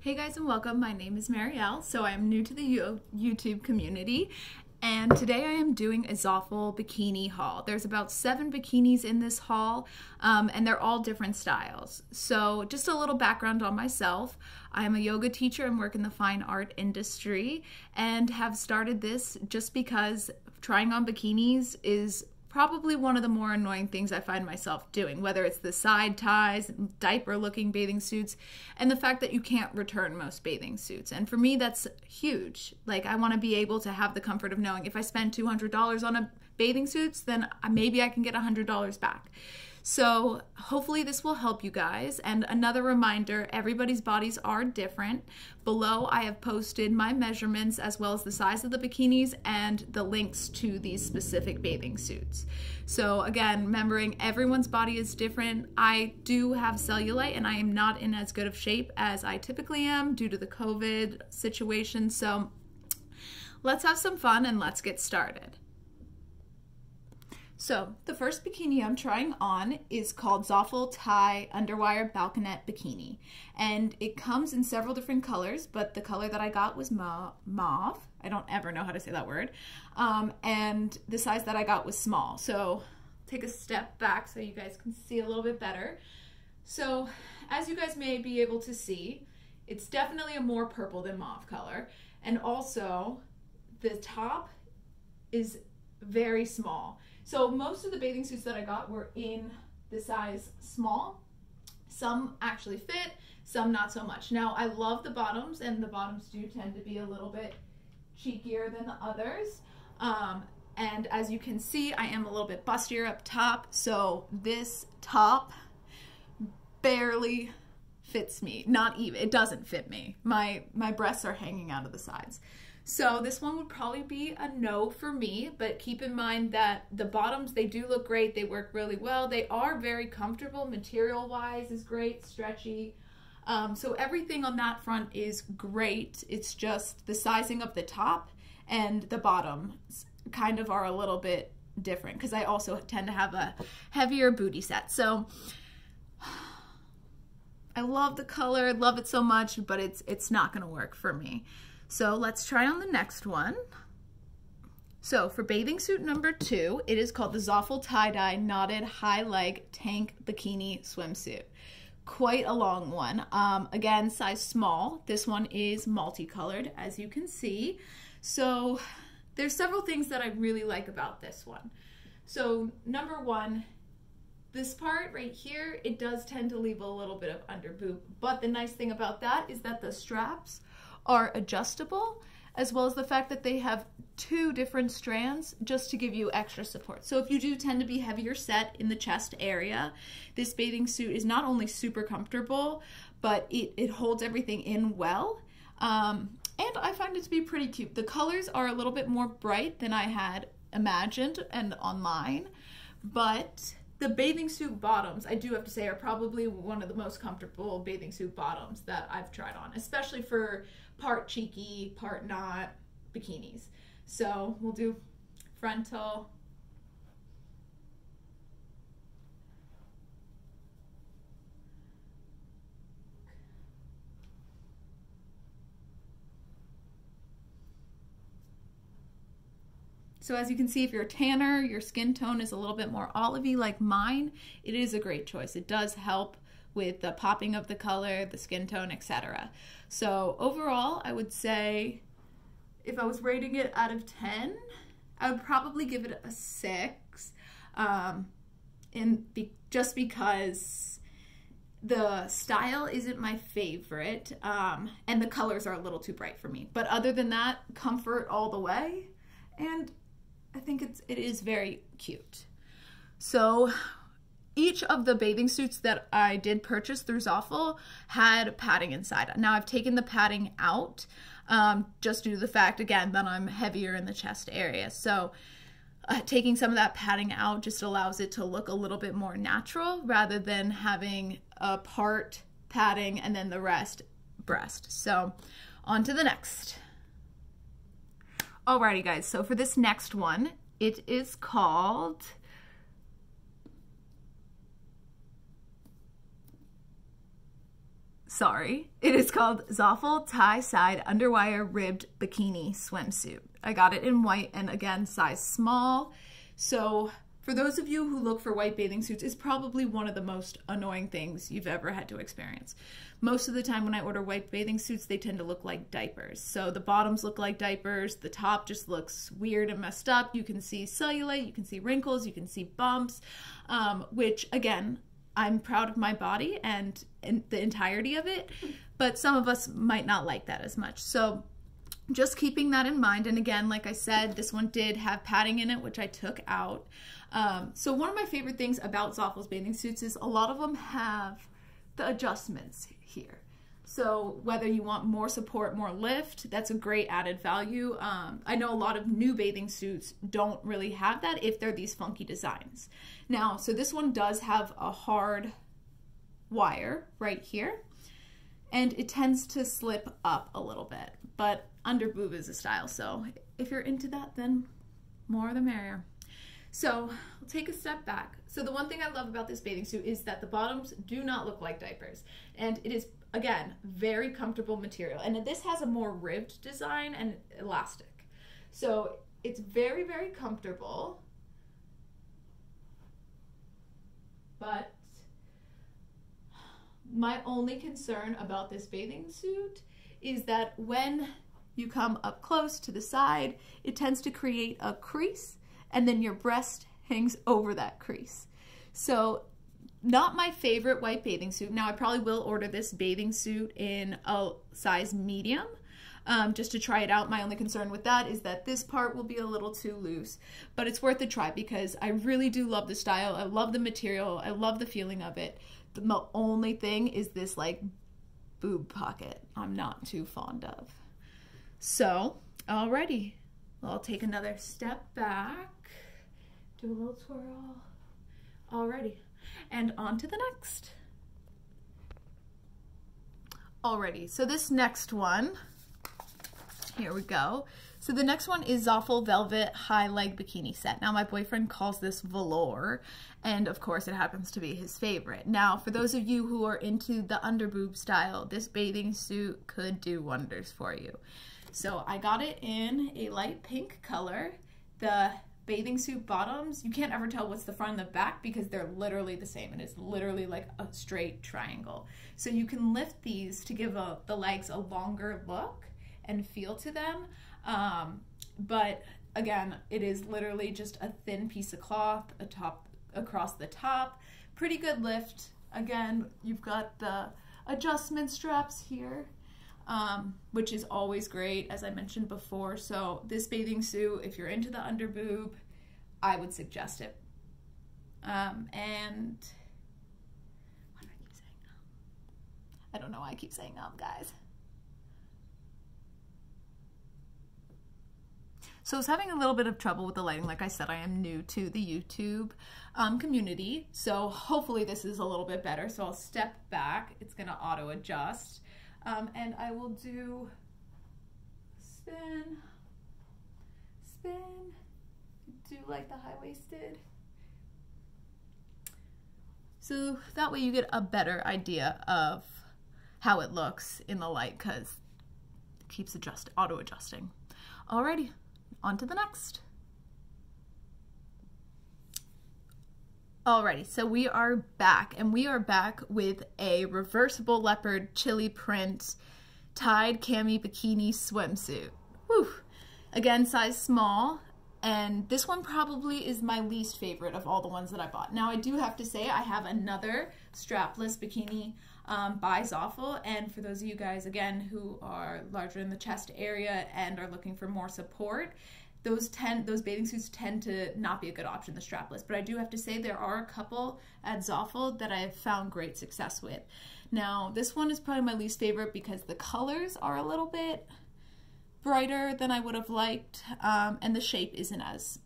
Hey guys and welcome. My name is Mariel. So I am new to the YouTube community and today I am doing a Zaful bikini haul. There's about seven bikinis in this haul um, and they're all different styles. So just a little background on myself. I am a yoga teacher and work in the fine art industry and have started this just because trying on bikinis is probably one of the more annoying things I find myself doing, whether it's the side ties, diaper looking bathing suits, and the fact that you can't return most bathing suits. And for me, that's huge. Like, I want to be able to have the comfort of knowing if I spend $200 on a bathing suits, then maybe I can get $100 back. So, hopefully, this will help you guys. And another reminder everybody's bodies are different. Below, I have posted my measurements as well as the size of the bikinis and the links to these specific bathing suits. So, again, remembering everyone's body is different. I do have cellulite and I am not in as good of shape as I typically am due to the COVID situation. So, let's have some fun and let's get started. So the first bikini I'm trying on is called Zaful Tie Underwire Balconette Bikini. And it comes in several different colors, but the color that I got was ma mauve. I don't ever know how to say that word. Um, and the size that I got was small. So take a step back so you guys can see a little bit better. So as you guys may be able to see, it's definitely a more purple than mauve color. And also the top is very small. So most of the bathing suits that I got were in the size small. Some actually fit, some not so much. Now I love the bottoms and the bottoms do tend to be a little bit cheekier than the others. Um, and as you can see, I am a little bit bustier up top. So this top barely fits me. Not even, it doesn't fit me. My, my breasts are hanging out of the sides. So this one would probably be a no for me, but keep in mind that the bottoms, they do look great. They work really well. They are very comfortable. Material wise is great, stretchy. Um, so everything on that front is great. It's just the sizing of the top and the bottoms kind of are a little bit different because I also tend to have a heavier booty set. So I love the color, love it so much, but it's it's not going to work for me. So let's try on the next one. So for bathing suit number two, it is called the Zaful Tie-Dye Knotted High Leg Tank Bikini Swimsuit. Quite a long one. Um, again, size small. This one is multicolored, as you can see. So there's several things that I really like about this one. So number one, this part right here, it does tend to leave a little bit of under boob. But the nice thing about that is that the straps are adjustable, as well as the fact that they have two different strands just to give you extra support. So if you do tend to be heavier set in the chest area, this bathing suit is not only super comfortable, but it, it holds everything in well. Um, and I find it to be pretty cute. The colors are a little bit more bright than I had imagined and online, but the bathing suit bottoms, I do have to say, are probably one of the most comfortable bathing suit bottoms that I've tried on, especially for part cheeky, part not bikinis. So we'll do frontal. So as you can see, if you're a tanner, your skin tone is a little bit more olivey like mine, it is a great choice. It does help with the popping of the color, the skin tone, etc. So overall, I would say if I was rating it out of 10, I would probably give it a 6. Um, and be, just because the style isn't my favorite um, and the colors are a little too bright for me. But other than that, comfort all the way. And I think it's, it is very cute. So each of the bathing suits that I did purchase through Zaful had padding inside. Now I've taken the padding out um, just due to the fact, again, that I'm heavier in the chest area. So uh, taking some of that padding out just allows it to look a little bit more natural rather than having a part padding and then the rest breast. So on to the next. Alrighty guys, so for this next one, it is called sorry. It is called Zaful Tie Side Underwire Ribbed Bikini Swimsuit. I got it in white and again, size small. So for those of you who look for white bathing suits, it's probably one of the most annoying things you've ever had to experience. Most of the time when I order white bathing suits, they tend to look like diapers. So the bottoms look like diapers, the top just looks weird and messed up. You can see cellulite, you can see wrinkles, you can see bumps, um, which again, I'm proud of my body and, and the entirety of it, but some of us might not like that as much. So just keeping that in mind. And again, like I said, this one did have padding in it, which I took out. Um, so one of my favorite things about Zaful's bathing suits is a lot of them have the adjustments here. So whether you want more support, more lift, that's a great added value. Um, I know a lot of new bathing suits don't really have that if they're these funky designs. Now, so this one does have a hard wire right here, and it tends to slip up a little bit, but under boob is a style, so if you're into that, then more the merrier. So take a step back. So the one thing I love about this bathing suit is that the bottoms do not look like diapers. And it is, again, very comfortable material. And this has a more ribbed design and elastic. So it's very, very comfortable. But my only concern about this bathing suit is that when you come up close to the side, it tends to create a crease and then your breast hangs over that crease. So not my favorite white bathing suit. Now I probably will order this bathing suit in a size medium um, just to try it out. My only concern with that is that this part will be a little too loose, but it's worth a try because I really do love the style. I love the material. I love the feeling of it. The only thing is this like boob pocket I'm not too fond of. So, alrighty, I'll take another step back do a little twirl. Alrighty, and on to the next. Alrighty, so this next one, here we go. So the next one is Zaful Velvet High Leg Bikini Set. Now my boyfriend calls this velour, and of course it happens to be his favorite. Now for those of you who are into the underboob style, this bathing suit could do wonders for you. So I got it in a light pink color. The bathing suit bottoms, you can't ever tell what's the front and the back because they're literally the same and it's literally like a straight triangle. So you can lift these to give a, the legs a longer look and feel to them. Um, but again, it is literally just a thin piece of cloth a top across the top. Pretty good lift. Again, you've got the adjustment straps here um, which is always great, as I mentioned before. So this bathing suit, if you're into the under boob, I would suggest it. Um, and why do I keep saying? I don't know why I keep saying um, guys. So I was having a little bit of trouble with the lighting. Like I said, I am new to the YouTube um, community. So hopefully this is a little bit better. So I'll step back. It's going to auto adjust. Um, and I will do spin, spin, do like the high-waisted. So that way you get a better idea of how it looks in the light because it keeps adjust auto adjusting. Alrighty, on to the next. Alrighty, so we are back, and we are back with a reversible leopard chili print tied cami bikini swimsuit. Whew. Again, size small, and this one probably is my least favorite of all the ones that I bought. Now, I do have to say I have another strapless bikini um, by Zaful, and for those of you guys, again, who are larger in the chest area and are looking for more support, those tend those bathing suits tend to not be a good option the strapless. But i do have to say there are a couple at Zaful that i've found great success with. Now this one is probably my least favorite because the colors are a little bit brighter than i would have liked um, and the shape isn't as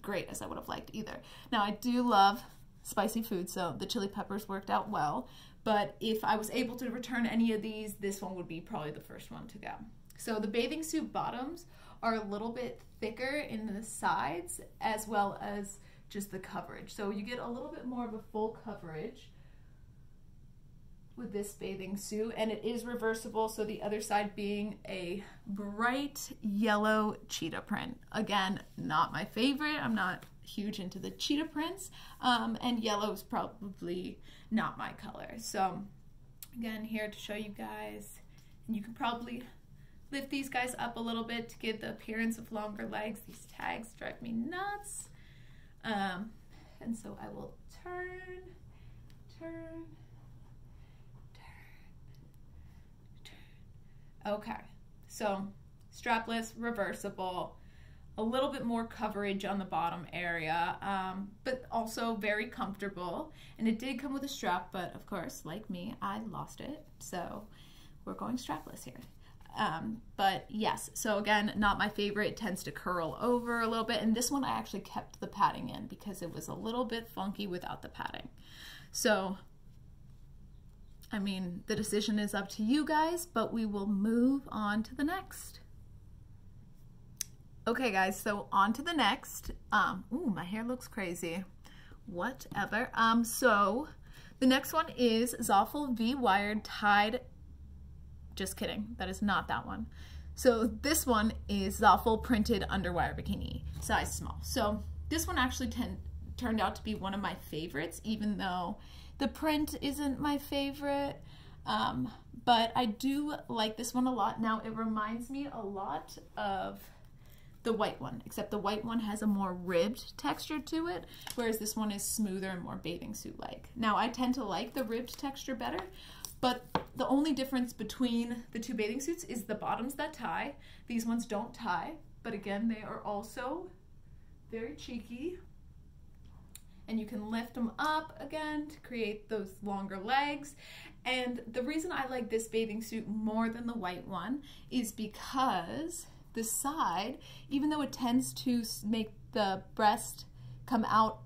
great as i would have liked either. Now i do love spicy food so the chili peppers worked out well. But if i was able to return any of these this one would be probably the first one to go. So the bathing suit bottoms are a little bit thicker in the sides as well as just the coverage. So you get a little bit more of a full coverage with this bathing suit and it is reversible. So the other side being a bright yellow cheetah print. Again not my favorite. I'm not huge into the cheetah prints. Um, and yellow is probably not my color. So again here to show you guys and you can probably lift these guys up a little bit to give the appearance of longer legs these tags drive me nuts um, and so I will turn turn turn, turn. Okay, so strapless, reversible, a little bit more coverage on the bottom area, um, but also very comfortable. And it did come with a strap, but of course, like me, I lost it. So we're going strapless here. Um, but yes, so again, not my favorite. It tends to curl over a little bit. And this one I actually kept the padding in because it was a little bit funky without the padding. So I mean, the decision is up to you guys, but we will move on to the next. Okay, guys, so on to the next. Um, ooh, my hair looks crazy. Whatever. Um, so the next one is Zaful V-Wired Tied. Just kidding, that is not that one. So this one is Zaful Printed Underwire Bikini, size small. So this one actually turned out to be one of my favorites, even though the print isn't my favorite, um, but I do like this one a lot. Now, it reminds me a lot of the white one, except the white one has a more ribbed texture to it, whereas this one is smoother and more bathing suit-like. Now, I tend to like the ribbed texture better, but the only difference between the two bathing suits is the bottoms that tie. These ones don't tie, but again, they are also very cheeky and you can lift them up again to create those longer legs. And the reason I like this bathing suit more than the white one is because the side, even though it tends to make the breast come out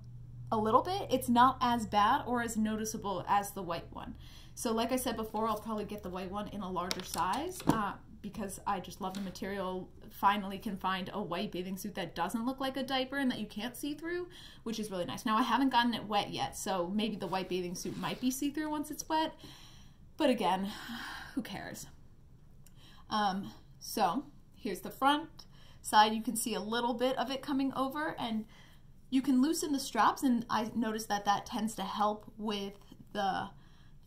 a little bit, it's not as bad or as noticeable as the white one. So like I said before, I'll probably get the white one in a larger size. Uh, because I just love the material, finally can find a white bathing suit that doesn't look like a diaper and that you can't see through, which is really nice. Now, I haven't gotten it wet yet, so maybe the white bathing suit might be see through once it's wet. But again, who cares? Um, so here's the front side. You can see a little bit of it coming over and you can loosen the straps and I noticed that that tends to help with the,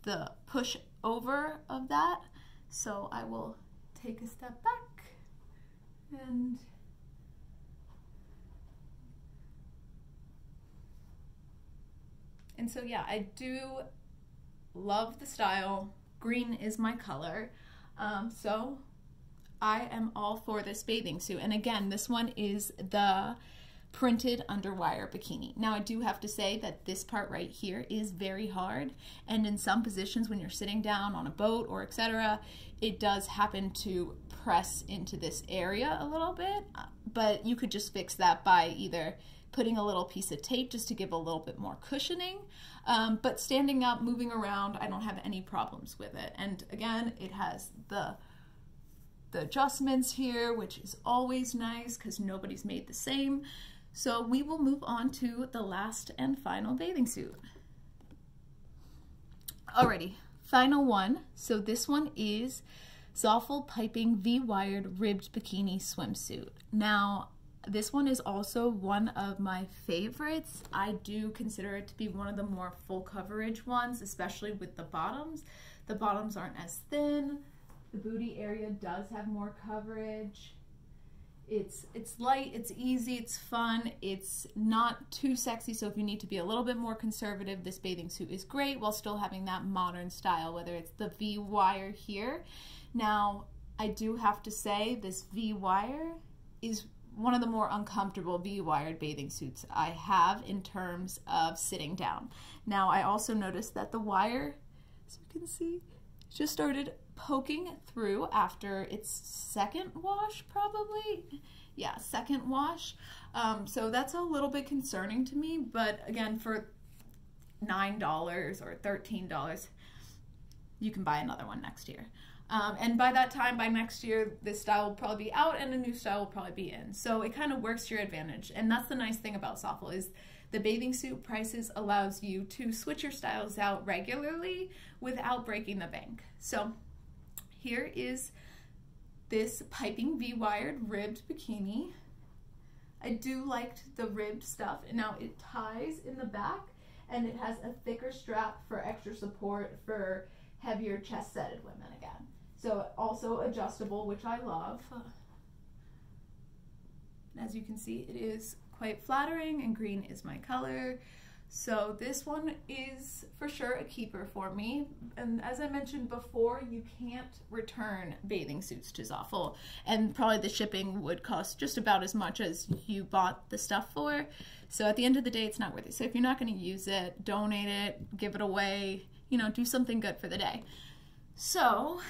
the push over of that. So I will take a step back and and so yeah I do love the style green is my color um, so I am all for this bathing suit. And again this one is the printed underwire bikini. Now I do have to say that this part right here is very hard. And in some positions when you're sitting down on a boat or etc it does happen to press into this area a little bit. But you could just fix that by either putting a little piece of tape just to give a little bit more cushioning. Um, but standing up moving around I don't have any problems with it. And again it has the the adjustments here which is always nice because nobody's made the same so we will move on to the last and final bathing suit. Alrighty, final one. So this one is Zaful Piping V-Wired Ribbed Bikini Swimsuit. Now, this one is also one of my favorites. I do consider it to be one of the more full coverage ones, especially with the bottoms. The bottoms aren't as thin. The booty area does have more coverage. It's it's light, it's easy, it's fun, it's not too sexy. So if you need to be a little bit more conservative, this bathing suit is great while still having that modern style, whether it's the V wire here. Now, I do have to say this V wire is one of the more uncomfortable V-wired bathing suits I have in terms of sitting down. Now, I also noticed that the wire, as you can see, just started poking through after its second wash, probably. Yeah, second wash. Um, so that's a little bit concerning to me, but again, for $9 or $13, you can buy another one next year. Um, and by that time, by next year, this style will probably be out and a new style will probably be in. So it kind of works to your advantage. And that's the nice thing about Zaful is The bathing suit prices allows you to switch your styles out regularly without breaking the bank. So here is this piping V-wired ribbed bikini. I do like the ribbed stuff. And now it ties in the back and it has a thicker strap for extra support for heavier chest setted women again. So also adjustable, which I love. As you can see, it is quite flattering and green is my color. So this one is for sure a keeper for me. And as I mentioned before, you can't return bathing suits to Zaful. And probably the shipping would cost just about as much as you bought the stuff for. So at the end of the day, it's not worth it. So if you're not going to use it, donate it, give it away, you know, do something good for the day. So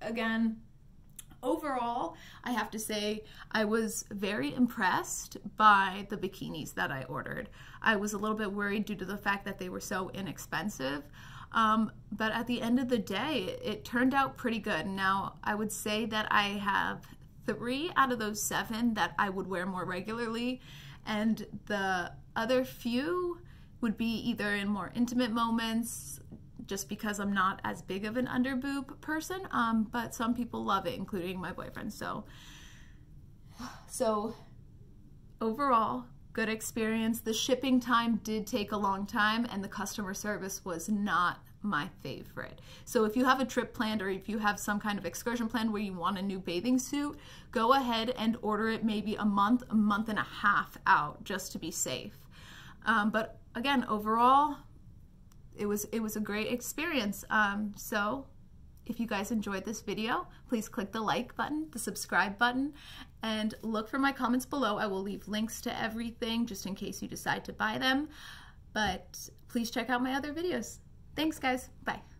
again, overall, I have to say I was very impressed by the bikinis that I ordered. I was a little bit worried due to the fact that they were so inexpensive. Um, but at the end of the day, it turned out pretty good. Now, I would say that I have three out of those seven that I would wear more regularly, and the other few would be either in more intimate moments, just because I'm not as big of an underboob person. Um, but some people love it, including my boyfriend. So, so overall, good experience. The shipping time did take a long time, and the customer service was not my favorite. So if you have a trip planned or if you have some kind of excursion plan where you want a new bathing suit, go ahead and order it maybe a month, a month and a half out just to be safe. Um, but again, overall, it was it was a great experience. Um, so if you guys enjoyed this video, please click the like button, the subscribe button, and look for my comments below. I will leave links to everything just in case you decide to buy them. But please check out my other videos. Thanks, guys. Bye.